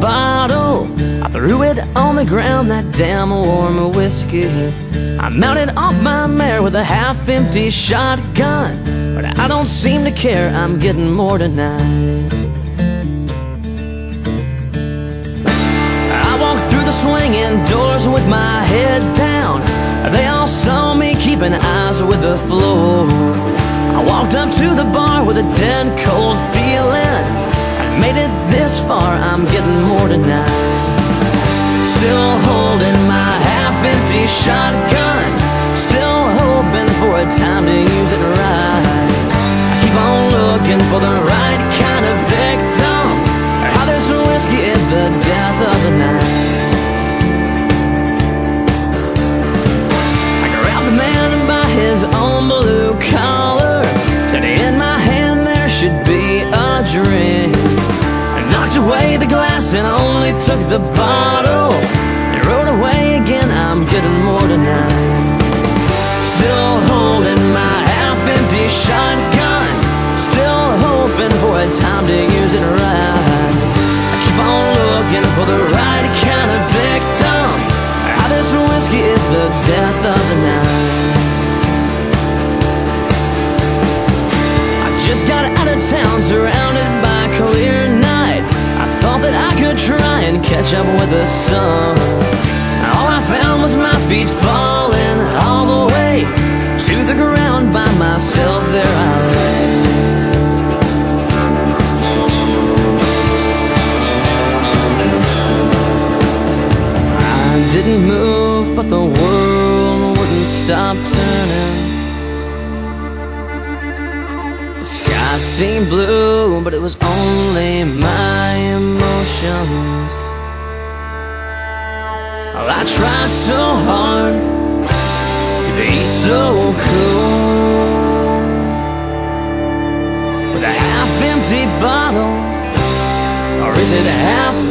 bottle. I threw it on the ground, that damn warm whiskey. I mounted off my mare with a half-empty shotgun. But I don't seem to care, I'm getting more tonight. I walked through the swinging doors with my head down. They all saw me keeping eyes with the floor. I walked up to the bar with a dead cold feeling made it this far, I'm getting more tonight Still holding my half-empty shotgun. Still hoping for a time to use it right. I keep on looking for the right kind of victim. How this whiskey is the death of the night. I grabbed the man by his own blue away the glass and only took the bottle. And rode away again, I'm getting more tonight. Still holding my half-empty shotgun. Still hoping for a time to use it right. I keep on looking for the right kind catch up with the sun. All I found was my feet falling all the way To the ground by myself there. I lay. I didn't move but the world wouldn't stop turning. The sky seemed blue, but it was only my emotions. Well, I tried so hard to be so cool. With a half empty bottle, or is it half